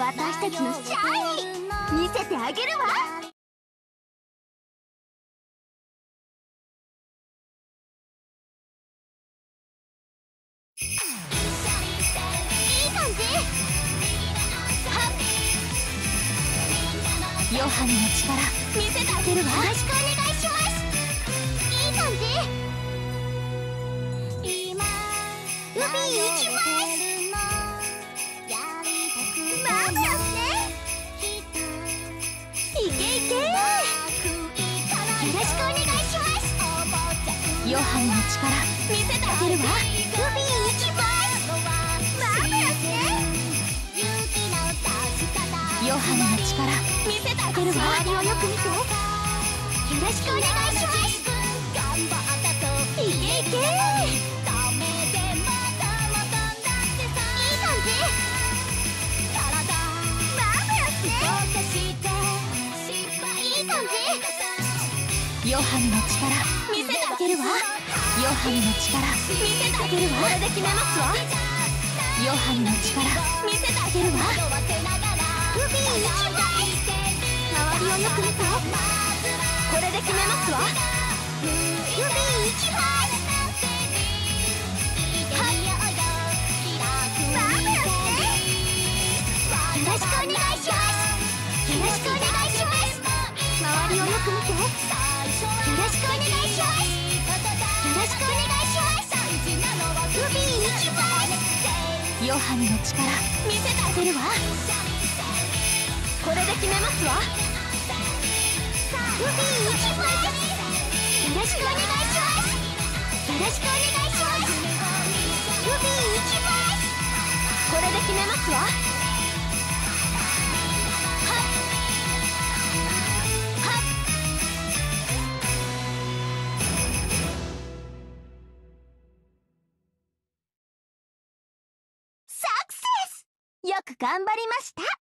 私たちのシャイ見せてあげるわ。いい感じ。ヨハネの力見せてあげるわ。よろしくお願いします。いい感じ。海行きますよろしくお願いします。ヨハネの力。見せてあげるわ海行きますマーベラスねヨハネの力。見せてあげるわ周りをよく見てよろしくお願いしますいけいけいい感じいい感じヨハネの力見せてあげるわ。ヨハネの力見せてあげるわ。これで決めますわ。ヨハネの力見せてあげるわ。海行きます周りをよく見て。これで決めますわ。海行きますマーベラスねよろしくお願いします。よろしくお願い。しますく見てよろしくお願いします。よろしくお願いします。ルビー行きます。ヨハネの力見せてあげるわこれで決めます。わルビー行きます。よろしくお願いします。よろしくお願いします。く頑張りました。